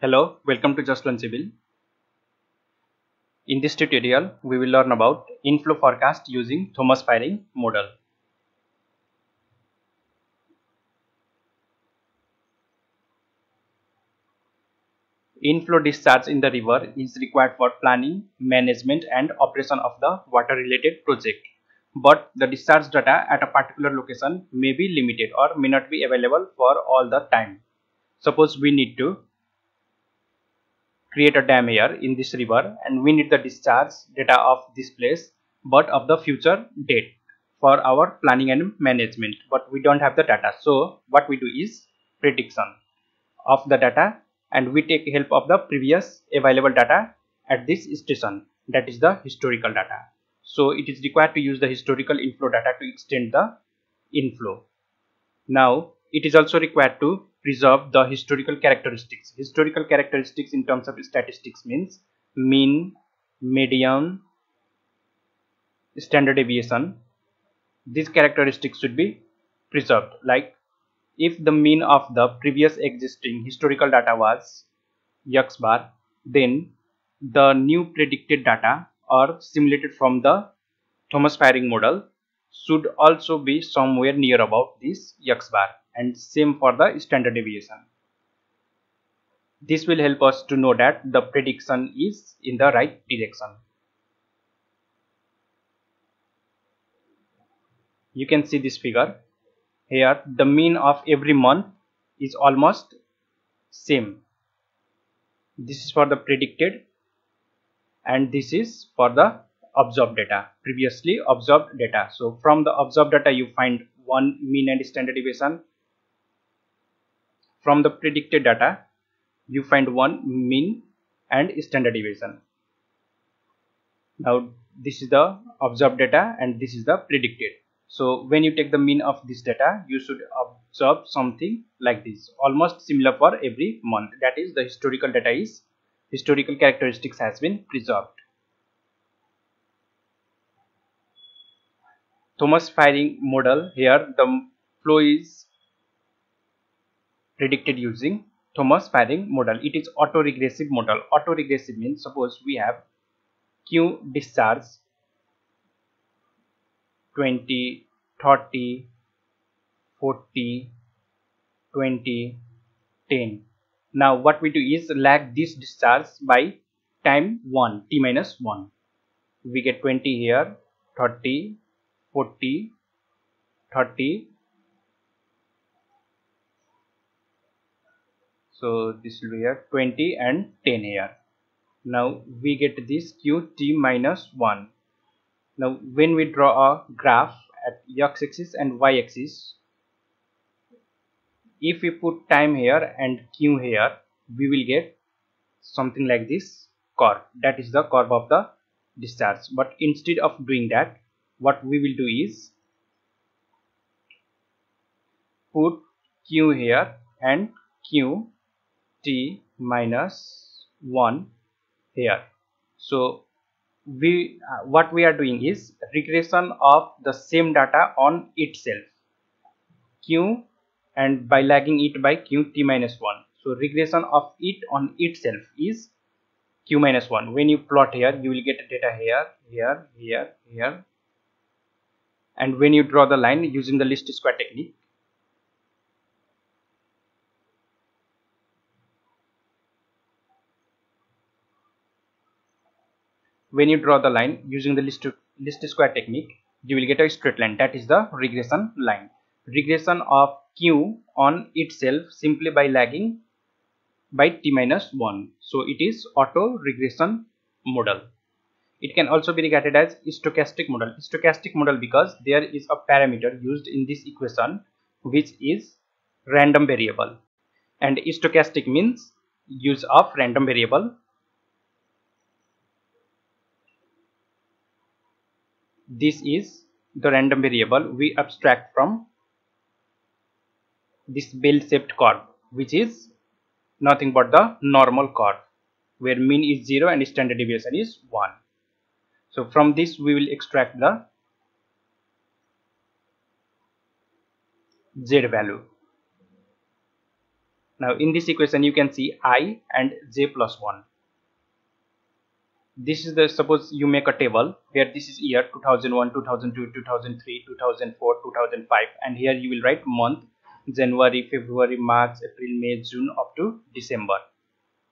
Hello, welcome to Just Learn Civil. In this tutorial, we will learn about inflow forecast using Thomas Fiering model. Inflow discharge in the river is required for planning, management and operation of the water related project. But the discharge data at a particular location may be limited or may not be available for all the time. Suppose we need to create a dam here in this river and we need the discharge data of this place but of the future date for our planning and management. But we don't have the data. So what we do is prediction of the data and we take help of the previous available data at this station. That is the historical data. So it is required to use the historical inflow data to extend the inflow. Now it is also required to preserve the historical characteristics. Historical characteristics in terms of statistics means mean median standard deviation. These characteristics should be preserved. Like if the mean of the previous existing historical data was x bar then the new predicted data or simulated from the Thomas Fiering model should also be somewhere near about this x bar and same for the standard deviation. This will help us to know that the prediction is in the right direction. You can see this figure here the mean of every month is almost same this is for the predicted and this is for the observed data previously observed data so from the observed data you find one mean and standard deviation from the predicted data you find one mean and standard deviation now this is the observed data and this is the predicted so when you take the mean of this data, you should observe something like this, almost similar for every month. That is the historical data is historical characteristics has been preserved. Thomas Fiering model here the flow is predicted using Thomas Fiering model. It is auto-regressive model. Auto-regressive means suppose we have Q discharge 20 30 40 20 10 now what we do is lag this discharge by time 1 t minus 1 we get 20 here 30 40 30 so this will be here 20 and 10 here. Now we get this q t minus 1 now when we draw a graph at x-axis and y-axis if we put time here and q here we will get something like this curve. That is the curve of the discharge. But instead of doing that what we will do is put q here and q minus 1 here. So we uh, what we are doing is regression of the same data on itself. Q and by lagging it by q t minus 1 so regression of it on itself is q minus 1 when you plot here you will get data here here here here. And when you draw the line using the least square technique when you draw the line using the least, least square technique you will get a straight line. That is the regression line. Regression of q on itself simply by lagging by t minus 1 so it is auto regression model. It can also be regarded as stochastic model. Stochastic model because there is a parameter used in this equation which is random variable. And stochastic means use of random variable this is the random variable we abstract from this bell shaped curve which is nothing but the normal curve where mean is 0 and standard deviation is 1 so from this we will extract the z value. Now in this equation you can see i and j plus 1 this is the suppose you make a table where this is year 2001 2002 2003 2004 2005 and here you will write month january february march april may june up to december.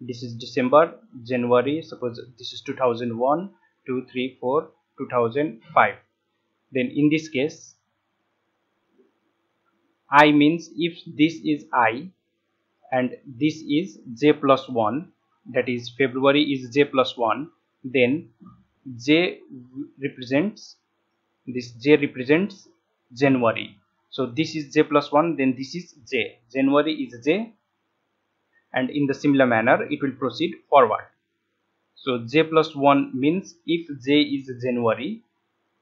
This is december january suppose this is 2001 2 3 4 2005 then in this case i means if this is i and this is j plus 1 that is February is j plus 1 then j represents this j represents January. So this is j plus 1 then this is j. January is j and in the similar manner it will proceed forward. So j plus 1 means if j is January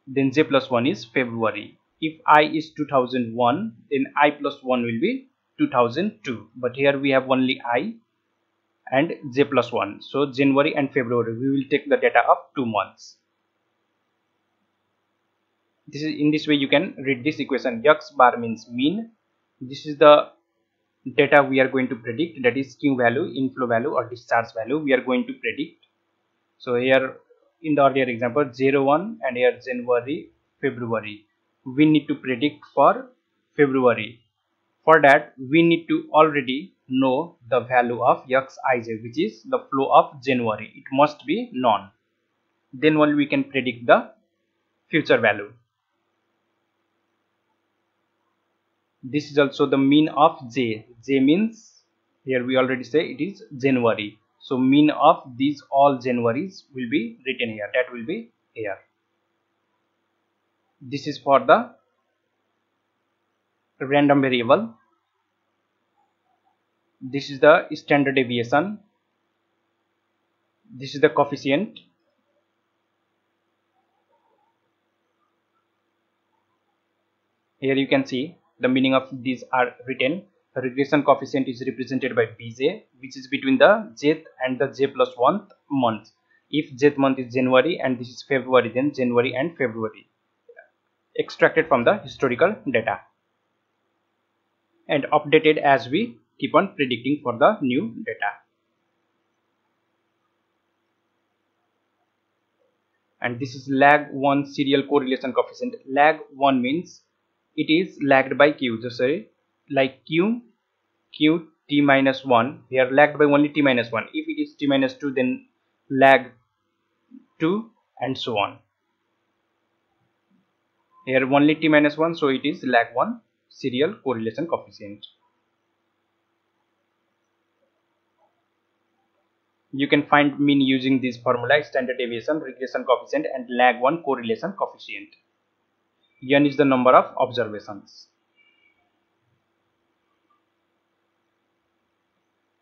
then j plus 1 is February. If i is 2001 then i plus 1 will be 2002 but here we have only i and j plus 1 so january and february we will take the data of two months. This is in this way you can read this equation. X bar means mean. This is the data we are going to predict. That is q value inflow value or discharge value we are going to predict. So here in the earlier example 01 and here january february. We need to predict for february. For that, we need to already know the value of xij which is the flow of January. It must be known. Then only we can predict the future value. This is also the mean of j. j means here we already say it is January. So mean of these all Januaries will be written here. That will be here. This is for the random variable this is the standard deviation. This is the coefficient. Here you can see the meaning of these are written. The regression coefficient is represented by bj which is between the jth and the j plus 1th month. If jth month is january and this is february then january and february. Extracted from the historical data. And updated as we keep on predicting for the new data. And this is lag 1 serial correlation coefficient. Lag 1 means it is lagged by q. Just say like q, q t minus 1. we are lagged by only t minus 1. If it is t minus 2 then lag 2 and so on. Here only t minus 1 so it is lag 1 serial correlation coefficient. You can find mean using this formula standard deviation, regression coefficient and lag 1 correlation coefficient. n is the number of observations.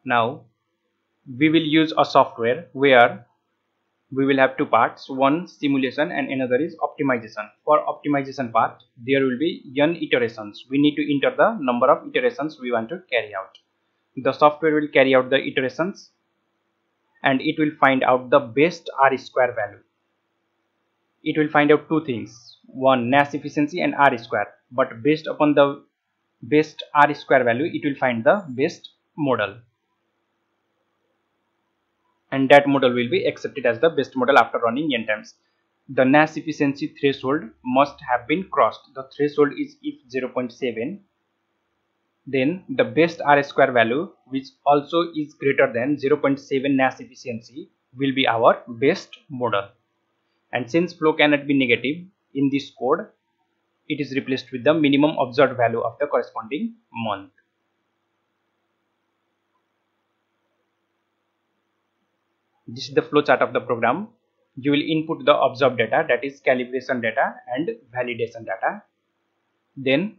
Now we will use a software where we will have two parts. One simulation and another is optimization. For optimization part there will be n iterations. We need to enter the number of iterations we want to carry out. The software will carry out the iterations and it will find out the best r square value it will find out two things one Nash efficiency and r square but based upon the best r square value it will find the best model and that model will be accepted as the best model after running n times. The Nash efficiency threshold must have been crossed. The threshold is if 0.7 then the best R square value which also is greater than 0.7 Nash efficiency will be our best model. And since flow cannot be negative in this code, it is replaced with the minimum observed value of the corresponding month. this is the flowchart of the program you will input the observed data that is calibration data and validation data then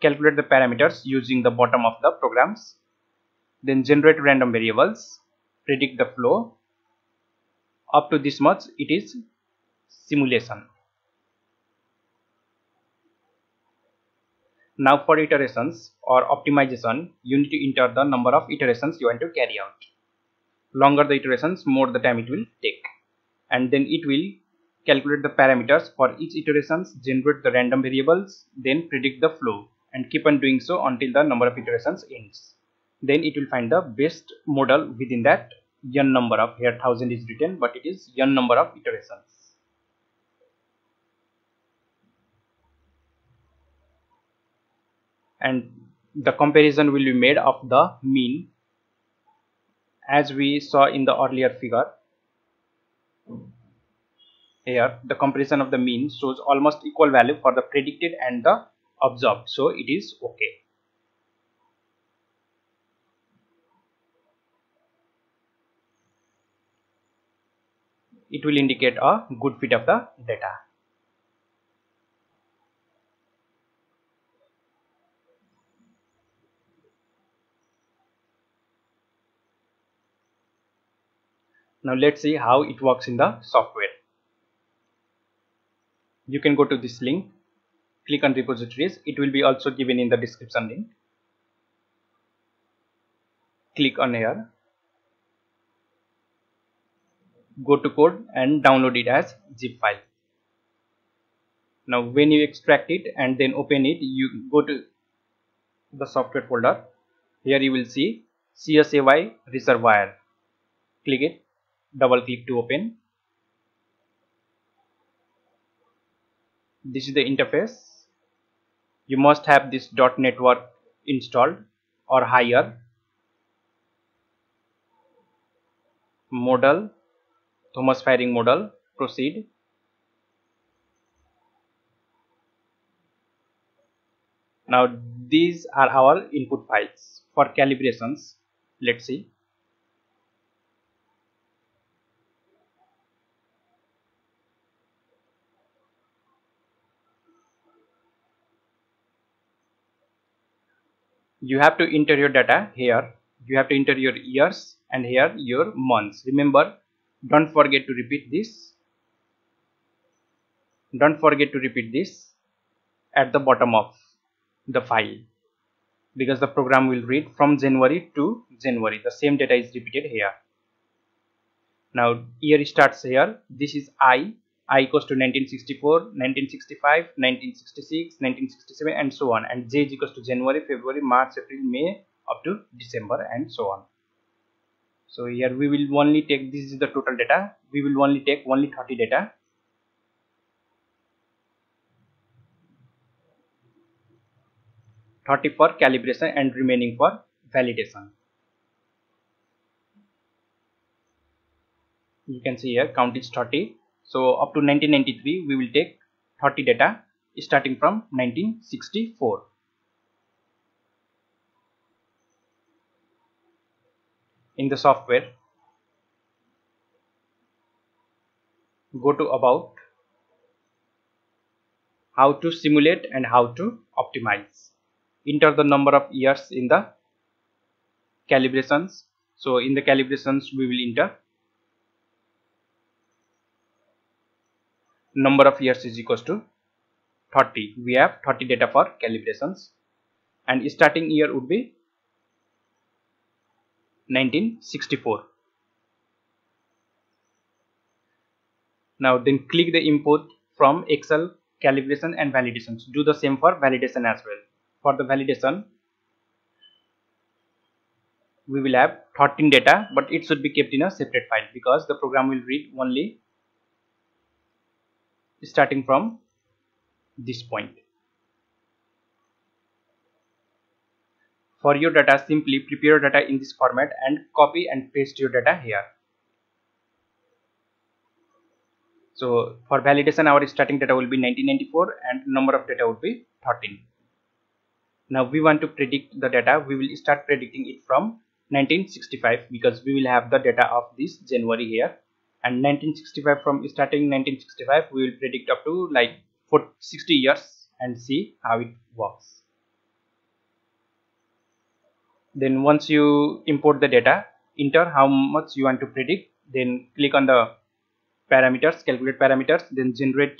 calculate the parameters using the bottom of the programs then generate random variables predict the flow. Up to this much it is simulation. Now for iterations or optimization you need to enter the number of iterations you want to carry out. Longer the iterations more the time it will take. And then it will calculate the parameters for each iterations generate the random variables then predict the flow and keep on doing so until the number of iterations ends then it will find the best model within that n number of here 1000 is written but it is n number of iterations. And the comparison will be made of the mean as we saw in the earlier figure. Here the comparison of the mean shows almost equal value for the predicted and the observed so it is okay it will indicate a good fit of the data. Now let's see how it works in the software. You can go to this link click on repositories. It will be also given in the description link. Click on here go to code and download it as zip file. Now when you extract it and then open it you go to the software folder. Here you will see csay reservoir. Click it double click to open. This is the interface. You must have this dot network installed or higher. Model thomas Fiering model. Proceed. Now these are our input files for calibrations. Let's see. You have to enter your data here. You have to enter your years and here your months. Remember don't forget to repeat this. Don't forget to repeat this at the bottom of the file because the program will read from January to January. The same data is repeated here. Now year starts here. This is I. I equals to 1964 1965 1966 1967 and so on. And j is equals to january february march april may up to december and so on so here we will only take this is the total data we will only take only 30 data Thirty for calibration and remaining for validation. You can see here count is 30 so up to 1993 we will take 30 data starting from 1964. In the software, go to about how to simulate and how to optimize. Enter the number of years in the calibrations. So in the calibrations we will enter number of years is equals to 30 we have 30 data for calibrations and starting year would be 1964 now then click the input from excel calibration and validations. Do the same for validation as well. For the validation we will have 13 data but it should be kept in a separate file because the program will read only starting from this point. For your data, simply prepare your data in this format and copy and paste your data here. So for validation, our starting data will be 1994 and number of data would be 13. Now we want to predict the data. We will start predicting it from 1965 because we will have the data of this January here and 1965 from starting 1965 we will predict up to like for 60 years and see how it works then once you import the data enter how much you want to predict then click on the parameters calculate parameters then generate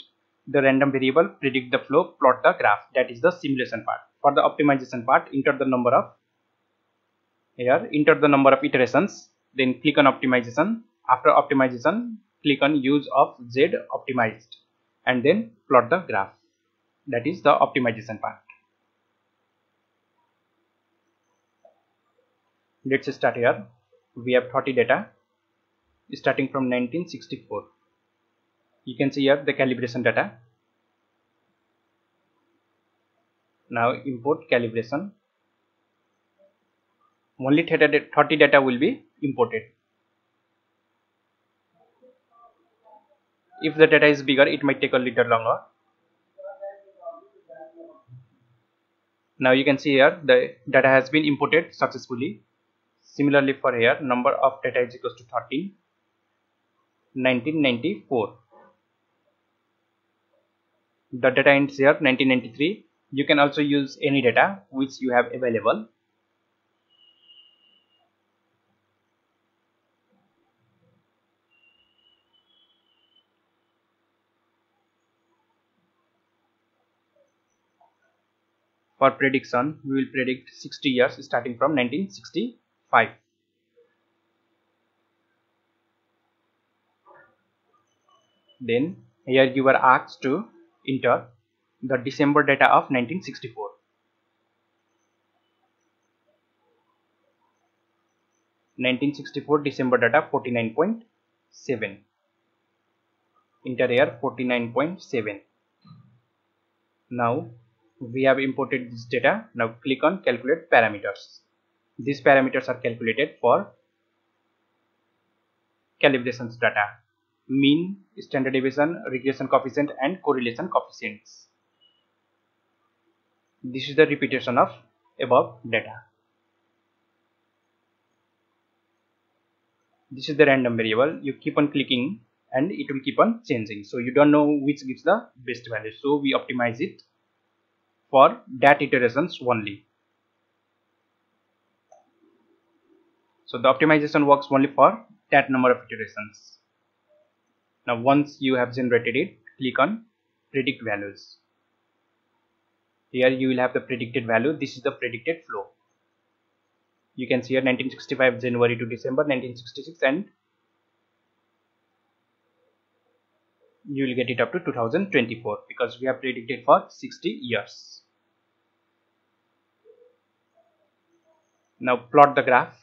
the random variable predict the flow plot the graph that is the simulation part for the optimization part enter the number of here enter the number of iterations then click on optimization after optimization, click on use of Z optimized and then plot the graph. That is the optimization part. Let's start here. We have 30 data starting from 1964 you can see here the calibration data. Now import calibration. Only 30 data will be imported. If the data is bigger it might take a little longer. Now you can see here the data has been imported successfully similarly for here number of data is equals to 13 1994 the data ends here 1993 you can also use any data which you have available. For prediction we will predict 60 years starting from 1965 then here you are asked to enter the December data of 1964 1964 December data 49.7 enter here 49.7 now we have imported this data. Now click on calculate parameters these parameters are calculated for calibrations data. Mean standard deviation regression coefficient and correlation coefficients. This is the repetition of above data. This is the random variable. You keep on clicking and it will keep on changing. So you don't know which gives the best value. So we optimize it for that iterations only so the optimization works only for that number of iterations now once you have generated it click on predict values here you will have the predicted value this is the predicted flow you can see here 1965 January to December 1966 and you will get it up to 2024 because we have predicted for 60 years. Now plot the graph.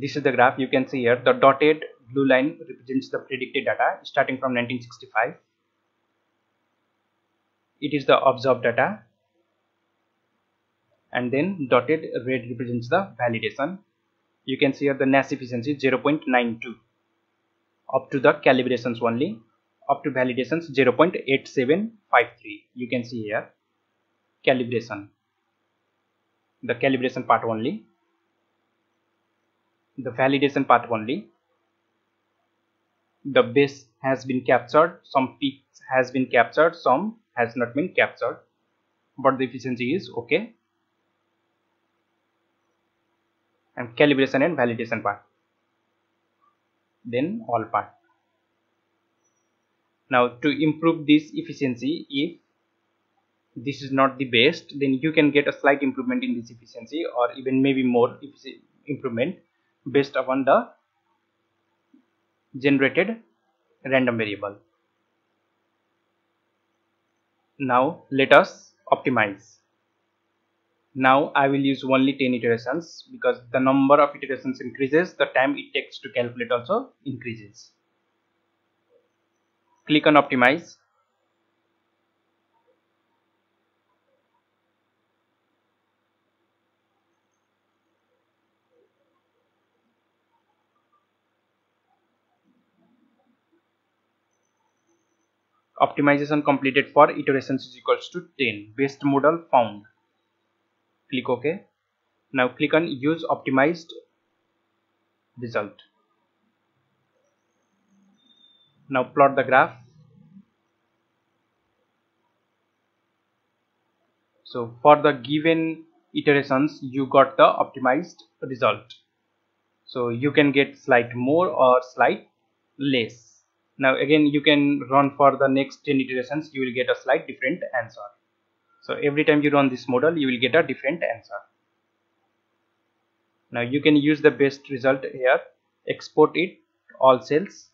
This is the graph. You can see here the dotted blue line represents the predicted data starting from 1965. It is the observed data. And then dotted red represents the validation. You can see here the Nash efficiency 0.92 up to the calibrations only. Up to validations 0.8753 you can see here calibration. The calibration part only the validation part only. The base has been captured some peaks has been captured some has not been captured. But the efficiency is okay. And calibration and validation part. Then all part. Now to improve this efficiency if this is not the best then you can get a slight improvement in this efficiency or even maybe more improvement based upon the generated random variable. Now let us optimize. Now I will use only 10 iterations because the number of iterations increases the time it takes to calculate also increases. Click on optimize optimization completed for iterations is equals to 10 best model found. Click ok. Now click on use optimized result. Now plot the graph. So for the given iterations you got the optimized result. So you can get slight more or slight less now again you can run for the next 10 iterations. You will get a slight different answer. So every time you run this model you will get a different answer. Now you can use the best result here. Export it all cells.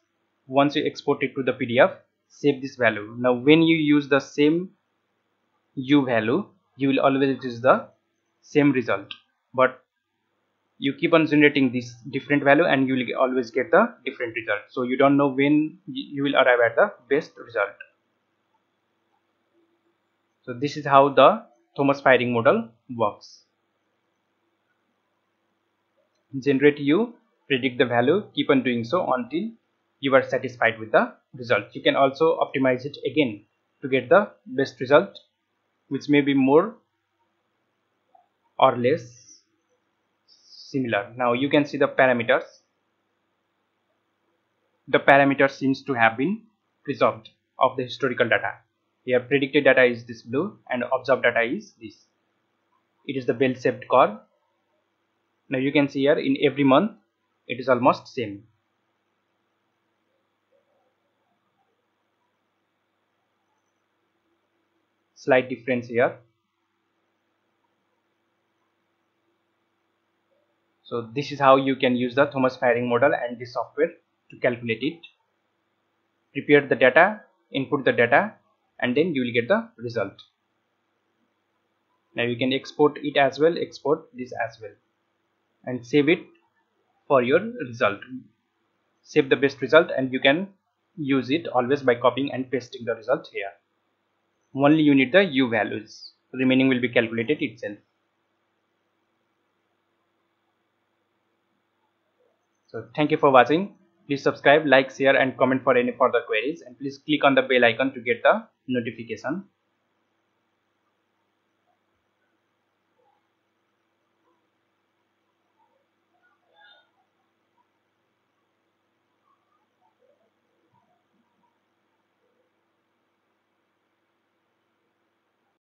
Once you export it to the pdf save this value. Now when you use the same u value you will always use the same result. But you keep on generating this different value and you will always get the different result. So you don't know when you will arrive at the best result. So this is how the Thomas Fiering model works. Generate you predict the value keep on doing so until you are satisfied with the result. You can also optimize it again to get the best result which may be more or less similar. Now you can see the parameters. The parameter seems to have been preserved of the historical data. Here predicted data is this blue and observed data is this. It is the bell shaped curve. Now you can see here in every month it is almost same. Slight difference here so this is how you can use the Thomas Fiering model and the software to calculate it. Prepare the data input the data and then you will get the result. Now you can export it as well export this as well and save it for your result. Save the best result and you can use it always by copying and pasting the result here. Only you need the u values. Remaining will be calculated itself so thank you for watching. Please subscribe like share and comment for any further queries. And please click on the bell icon to get the notification